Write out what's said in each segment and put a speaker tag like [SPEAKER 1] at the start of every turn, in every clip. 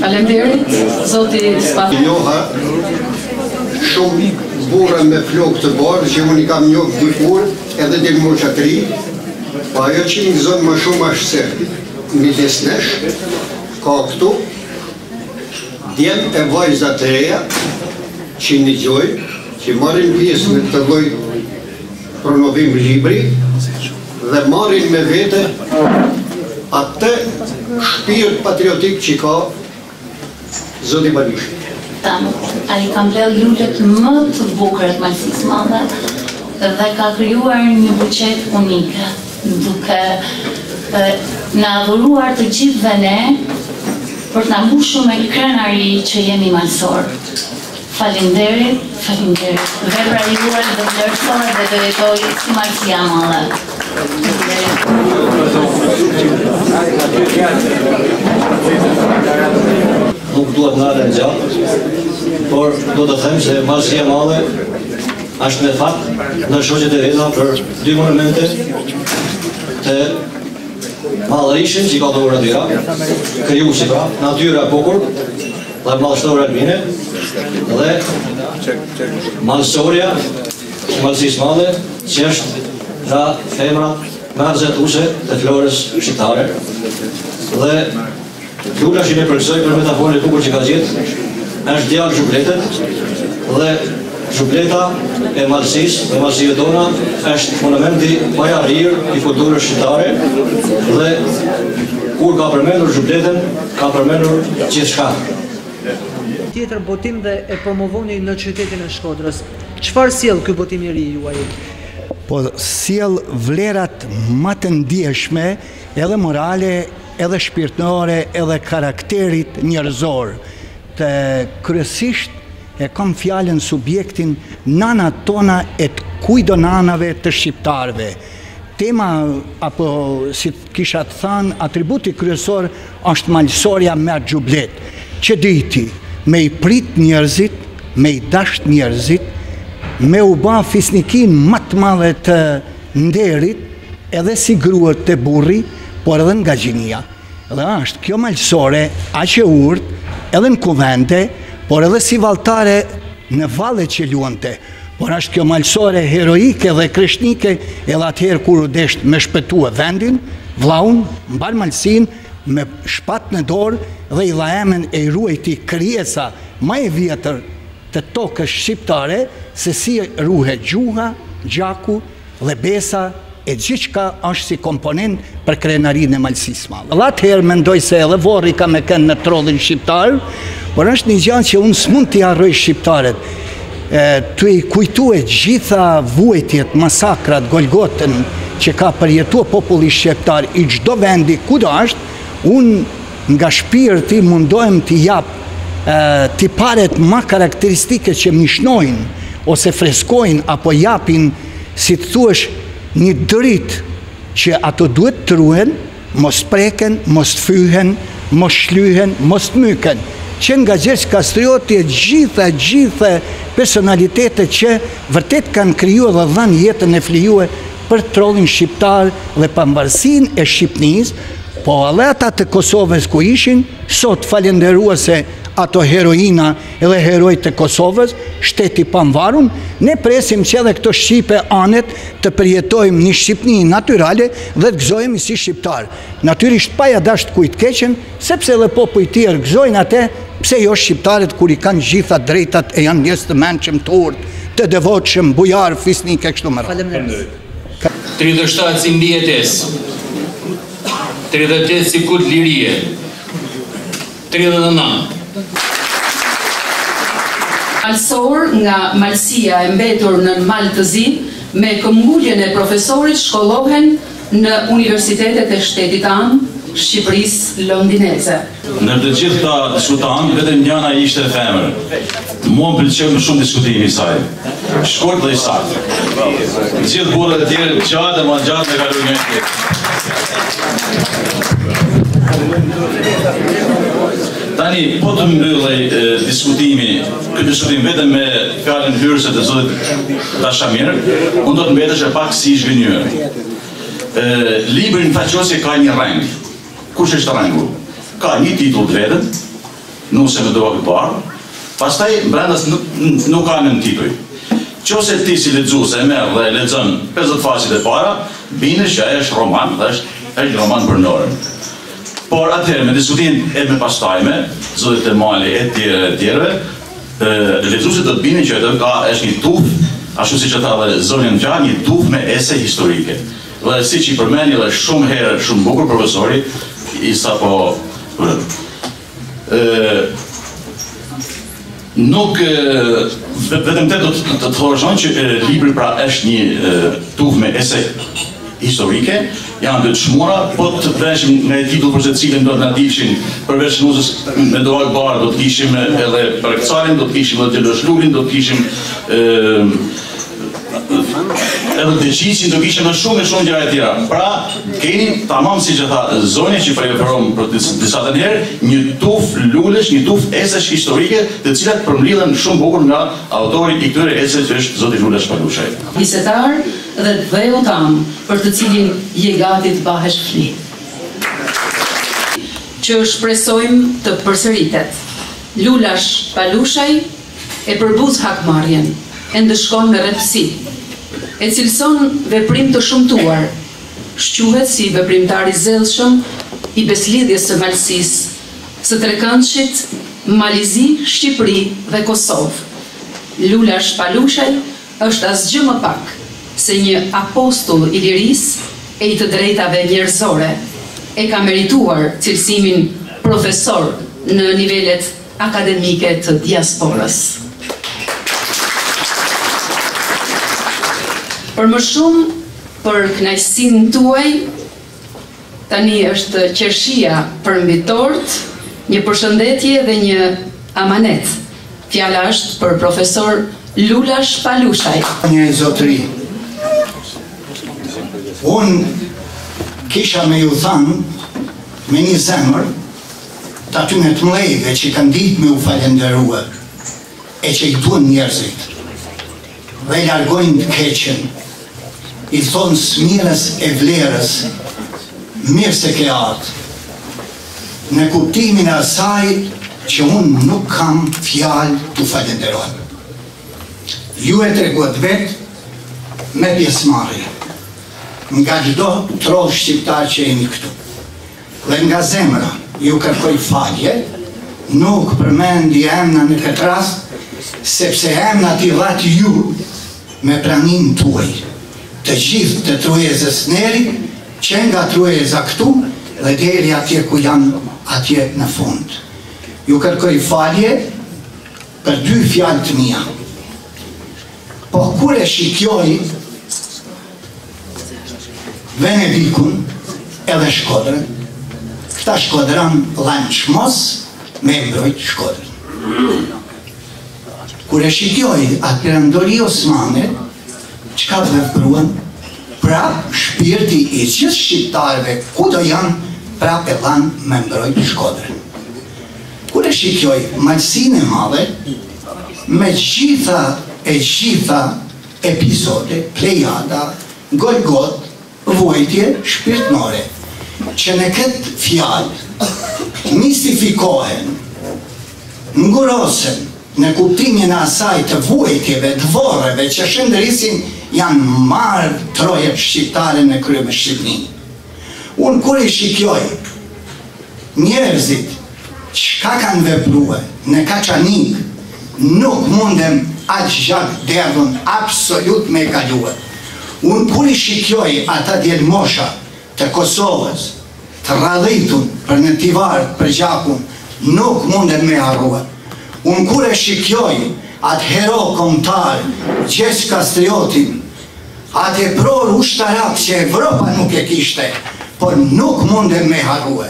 [SPEAKER 1] Falemderit, zoti Spahi. Njoha, shumë burra me flokë të bardhë, që unë i kam njoftë dikur, edhe dhe meqë atëherë, pa po ajo që m'gëzon ma shumë asht se midis nesh, ka këtu, djem e vajza të reja, që ndigjojnë, që marrin pjesë në këtë lloj, promovim libri dhe marrin me vete atë shpirt patriotik që ka Zoti Balishi.
[SPEAKER 2] Tanë, ai ka mbledhë lulet më të bukura t'Malësisë Madhe dhe ka krijuar një buqetë unike duke na dhuruar të gjithëve ne për të na mbushur me krenari që jemi malësorë. Faleminderit, faleminderit. Vepra juaj do të vlerësohet dhe do jetojë si Malësia e Madhe.
[SPEAKER 3] Nuk duhet të ndalem gjatë, por do të them se Malësia e Madhe është me fat në shoqet e veta për dy monumente të madhërishëm që i ka dhuratë nga Krijuesi pra, natyra e bukur, Dhe madhështore e mirë, dhe malësorja e Malësisë Madhe, që është dha femra rrezatuese e florës shqiptare, dhe Lulashin e përgëzoj për metaforën e bukur që ka gjetë, është djalë xhublete, dhe Xhubleta e Malësisë dhe Malësive tona është monumenti ma i arrirë i kulturës shqiptare dhe kur ka përmendur xhubletën, ka përmendur gjithçka.
[SPEAKER 4] Tjetër botim dhe e promovoni në qytetin e Shkodrës. Çfarë sjell ky botim i ri juaj?
[SPEAKER 5] Po, sjell vlerat ma të ndjeshme edhe morale, edhe shpirtnore, edhe karakterit njerëzor, të kryesisht E kam fjalën subjektin nanat tona e të kujtdo nanave të shqiptarëve. Tema apo si kisha të thanë atributi kryesor është malësorja me atë xhubletë që dijti, me i prit njerëzit, me i dashtë njerëzit, me u ba fisnikinë ma të madhe të nderit edhe si grua te burri, por edhe nga gjinia. Dhe asht kjo malësore aq e urtë edhe në kuvende, por edhe si valltare në vallet që luante. Por asht kjo malësore heroike dhe kreshnike edhe atëherë kur u desht me shpëtue vendin, vllaun, mbarë Malësinë, me shpatë në dorë dhe i la emën e i ruajti krijesa ma e vjetër e tokës shqiptare se si ruhet gjuha, gjaku, Dhe besa e gjithçka është si komponent për krenarinë e Malësisë së Madhe. Dhe atëherë mendoj se edhe vorri ka me kënë në trollin shqiptar, por është një gja që unë s'mund t'i harroj shqiptarët. Të i kujtue gjitha vuajtjet, masakrat, golgotën që ka përjetue populli shqiptar i çdo vendi kudo është, unë Nga shpirti mundohem t'i jap tiparet ma karakteristike që mishnojnë ose freskojnë apo japin si të thuash një dritë që ato duhet të ruhen, mos preken, mos fyhen, mos shlyhen, mos t'myken. Që nga Gjergj Kastrioti e gjitha e gjitha personalitetet që vërtet kanë kriju dhe dhanë jetën e flijue për trollin shqiptar dhe pamvarësinë e Shqipnisë, po edhe ata të Kosovës ku ishin, sot falenderuese ato heroina dhe herojë të Kosovës, shtet i pamvarun, ne presim që edhe këto shqipe anët të përjetojmë një Shqipni natyrale dhe të gëzohemi si shqiptar. Natyrisht pa ja dashtë kujt keqen, Sepse edhe popujt tjerë gëzojnë atë, pse jo shqiptarët kur i kanë gjitha drejtat e janë njerëz të mençëm, të urtë, të devotshëm, bujarë, fisnikë e kështu me
[SPEAKER 6] radhë. Faleminderit. Tridhjetë e shtatë si mbijetesë, tridhjetë e tetë si kut lirie, tridhjetë
[SPEAKER 7] e nëntë. Malësorë nga Malësia e mbetur nën Mal të Zi, me këmbënguljen e profesorit shkollohen Në universitetet e shtetit amë, Shqipërisë londineze.
[SPEAKER 8] Ndër të gjithë këta diskutantë, vetëm njana ishte femër. Mua më pëlqeu ma shumë diskutimi i saj. Shkurt dhe saktë. Të gjithë burrat e tjerë gjatë e ma gjatë me kalu një tjetër. Tani, po të mbyllej diskutimi Këtë diskutim vetëm me fjalën hyrëse të zotit Dashamir, unë do të mbetesha pak si i zhgënjyer. Libri në faqosje ka një rreng. Kush është rrengu? Ka një titull të vetëm, Nuse me duar të bardha, pastaj brenda nuk, nuk ka nëntituj. Qoftëse ti si lexues e merr dhe e lexon 50 faqet e para, bindesh që ai është roman, është një roman për Norën. Por atëherë me diskutimet e pastajme, zotit Mali e tjere e tjere, lexuesi do të bindet që aty ka është një tufë, ashtu siç e tha dhe zonja në gjatë, një tufë me ese historike. Dhe siç i përmendi dhe shumë herë, shumë bukur profesori, i sapo Nuk vetëm të do të thosha që libri pra është një tufë me ese historike, janë të çmuara, po të vëshim nga një titull për secilin do të na dilshin përveç nuses me dorë bardhë do të kishim edhe Prek Calin do të kishim edhe Dedë Gjo Lulin, do të kishim Edhe të gjithë do kishte më shumë e shumë gjëra të tjera. Pra, keni tamam siç e tha zonja që po ofron për të disatën herë, një tufë lulesh, një tufë esesh historike, të cilat përmblidhen shumë bukur nga autori i këtyre eseve që është zoti Lulash Palushaj.
[SPEAKER 7] Bisetar dhe dheu tanë, për të cilin je gati të bahesh fli. Që shpresojmë të përsëritet. Lulash Palushaj e përbuz hakmarrjen, e ndëshkon me rreptësi, e cilëson veprim të shumtuar, shquhet si veprimtar i zellshëm i Besëlidhjes së Malësisë, së trekëndshit Mali i Zi, Shqipëri dhe Kosovë. Lulash Palushaj është asgjë më pak se një apostull i lirisë e i të drejtave njerëzore, e ka merituar cilësimin profesor në nivelet, Akademike të Diasporës. Për më shumë për kënaqësinë tuaj tani është qershia përmbi tortë, një përshëndetje dhe një amanet. Fjala është për profesor Lulash Palushaj.
[SPEAKER 5] Një zotëri. Unë kisha me ju thanë me një zemër Atyre të mëdhejve që kanë ditë me u falënderue e që i duan njerëzit dhe i largojnë të keqen, i thonë së mirës e vlerës, mirë se ke ardhë, në kuptimin e asaj që unë nuk kam fjalë t'ju falënderoj. Ju e treguat vetë me pjesëmarrje nga çdo troll shqiptar që jeni këtu. Dhe nga zemra ju kërkoj falje, nuk përmendi emna në këtë rast, sepse emnat i dhatë ju me praninë tuaj, të gjithë të truezës nderit, që nga trueza këtu dhe deri atje ku janë atje në fund. Ju kërkoj falje për dy fjalë të mija. Po kur e shikjoj Venedikun edhe Shkodrën, këta Shkodrën dhanë çmos me mbrojt Shkodrën. Kur e shikjoj atë Perandori Osmane, çka vepruan, prap shpirti i gjithë shqiptarëve, kudo janë, prap e dhanë me mbrojt Shkodrën. Kur e shikjoj Malësinë e Madhe, me gjitha e gjitha Episode, Plejada, Golgotë, Vuajtje shpirtnore, që në këtë fjalë mistifikohen, ngurosen në kuptimin e asaj të vuajtjeve, të vorreve që shëndrisin janë marrë trojet shqiptare në krye me Shqipni. Unë kur i shikjoj njerëzit Çka kanë veprue në Kaçanik nuk mundem atë gjakderdhje absolut me e kalue. Unë kur i shikjoj ata djelmosha të Kosovës të radhitun për në Tivar përgjakun nuk mundem me harrue. Unë kur e shikjoj atë hero kombëtar Gjergj Kastriotin atë epror ushtarak që Evropa nuk e kishte por nuk mundem me harrue.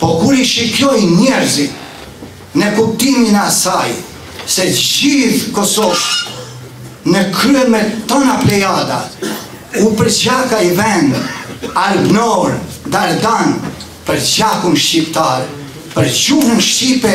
[SPEAKER 5] Po kur i shikjoj njerëzit në kuptimin e asaj se gjithë Kosovë në krye me tona plejada u përgjak ai vend Arbnor Dardan për gjakun shqiptar, për gjuhën shqipe